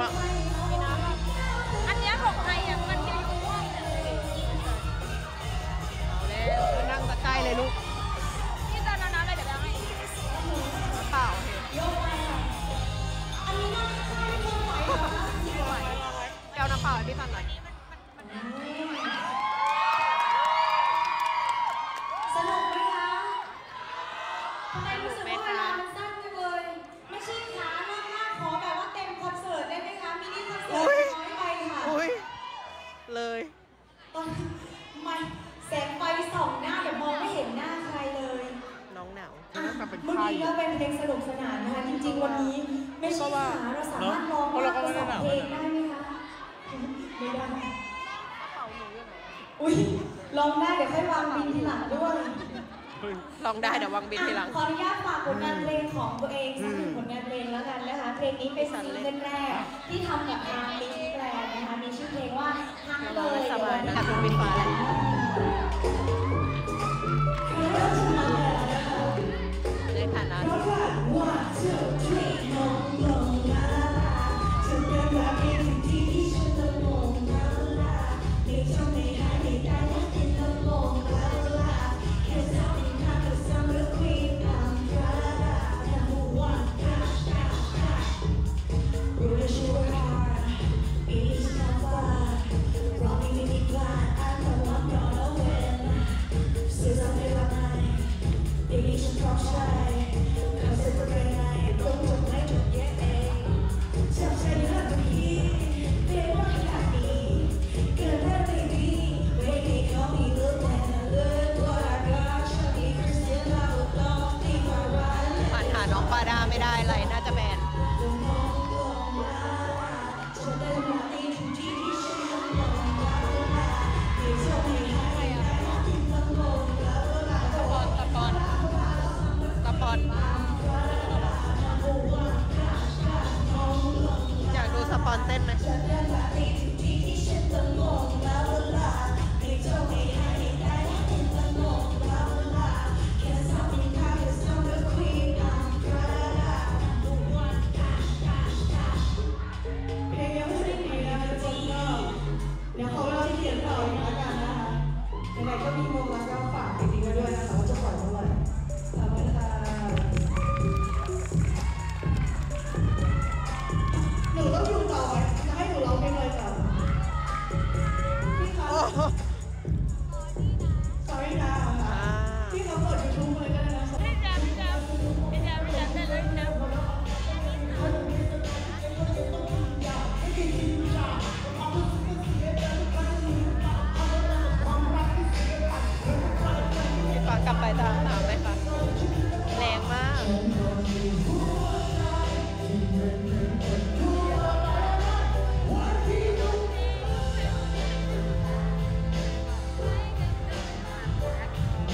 ำ อะเมื่อกี้ก็เป็นเพลงสนุกสนานนะคะจริงๆวันนี้ไม่ใช่ขาเราสามารถร้องมากกว่าสองเพลงได้ไหมคะไม่ได้กระเป๋าหนูอยู่ไหนอุ้ยร้องได้เดี๋ยวค่อยวางบิลทีหลังด้วยลองได้เดี๋ยววางบิลทีหลังขออนุญาตฝากผลงานเพลงของตัวเองสักหนึ่งผลงานเพลงแล้วกันนะคะเพลงนี้เป็นซิงเกิลแรกที่ทำกับทางมิชแบรนด์นะคะมีชื่อเพลงว่าฮักเลยสบายนะคุณบินฟ้าและใน ฐาน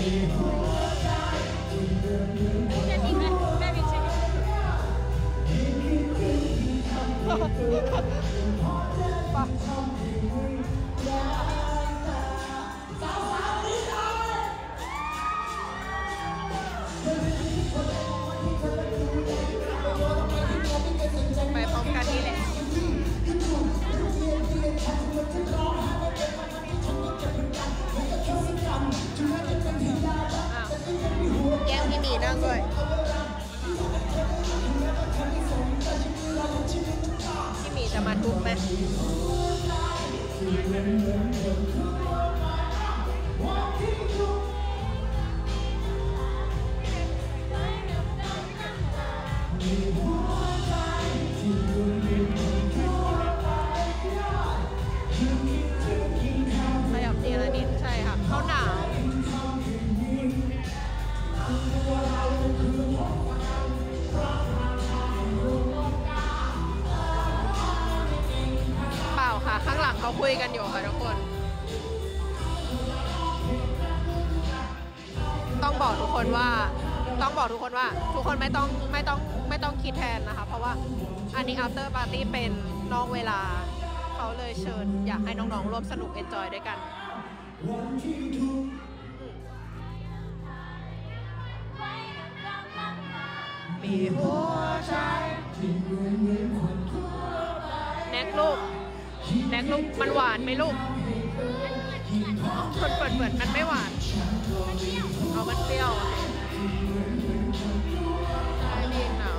ไม่ใแย่งพี่หมีนั่งด้วยพี่หมีจะมาทุบไหม เขาคุยกันอยู่ค่ะทุกคน ต้องบอกทุกคนว่า ต้องบอกทุกคนว่า ทุกคนไม่ต้องไม่ต้องไม่ต้องคิดแทนนะคะ เพราะว่าอันนี้ after party เป็นนอกเวลา เขาเลยเชิญอยากให้น้องๆร่วมสนุก enjoy ด้วยกันมีหัวใจเกลูก แน็กลูกมันหวานไหมลูกคนเปิดเปิดมันไม่หวานเอามันเปรี้ยวโอเคใช่พี่หนาว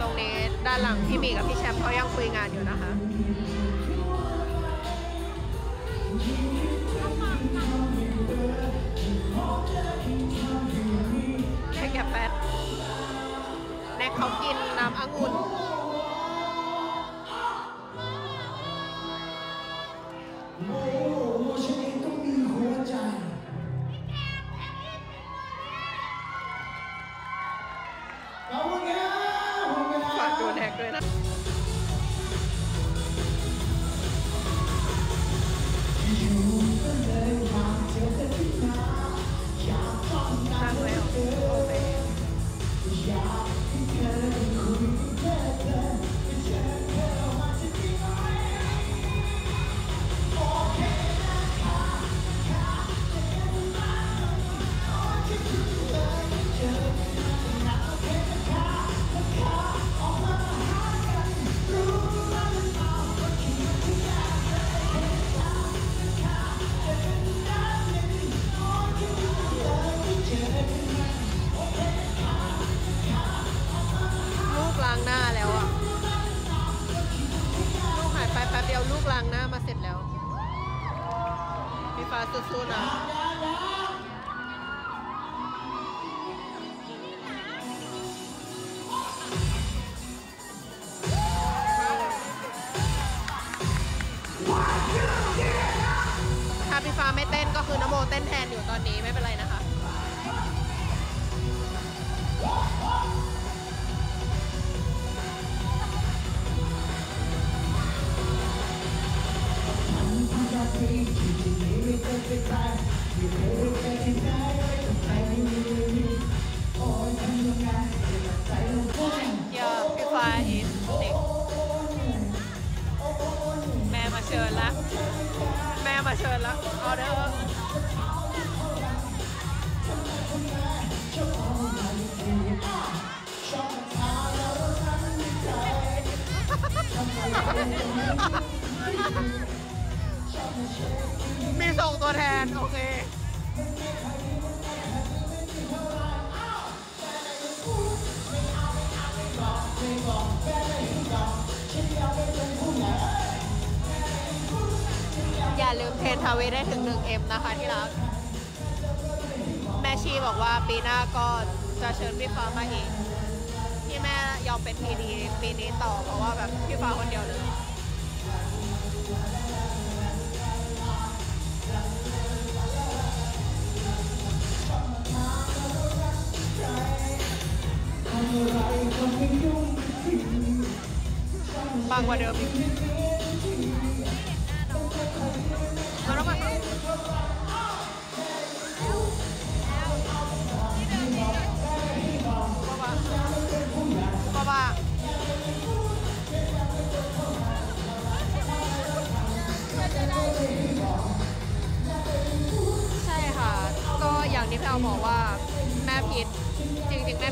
ตรงนี้ด้านหลังพี่มีกับพี่แชมป์เขายังคุยงานอยู่นะคะางหน้าแล้วอะลูกหายไปแป๊บเดียวลูกล้างหน้ามาเสร็จแล้ว พี่ฟ้าสู้ๆนะถ้าพี่ฟ้าไม่เต้นก็คือนโมเต้นแทนอยู่ตอนนี้ไม่เป็นไรนะ คะ Yeah, Pify is next. แม่มาเชิญละแม่มาเชิญละออเดอ มีส่งตัวแทน โอเคอย่าลืมเทรนทาเวได้ถึง 1M นะคะที่รัก แม่ชีบอกว่าปีหน้าก็จะเชิญพี่ฟ้ามาอีก ที่แม่ยอมเป็นพีดีปีนี้ต่อเพราะว่าแบบพี่ฟ้าคนเดียวเลย บางกว่าเดิมอีกมาแล้วมาบ้าบ้า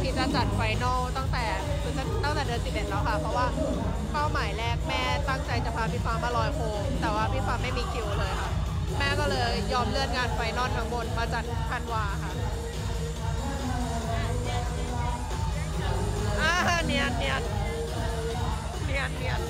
คิดจะจัด final ตั้งแต่ตั้งแต่เดือนสิบเอ็ดแล้วค่ะ เพราะว่าเป้าหมายแรกแม่ตั้งใจจะพาพี่ฟ้ามาลอยโคมแต่ว่าพี่ฟ้าไม่มีคิวเลยค่ะ แม่ก็เลยยอมเลื่อนงาน final ทั้งหมดมาจัดพันวาค่ะอ่าเนียนเนียนเนียนเนียน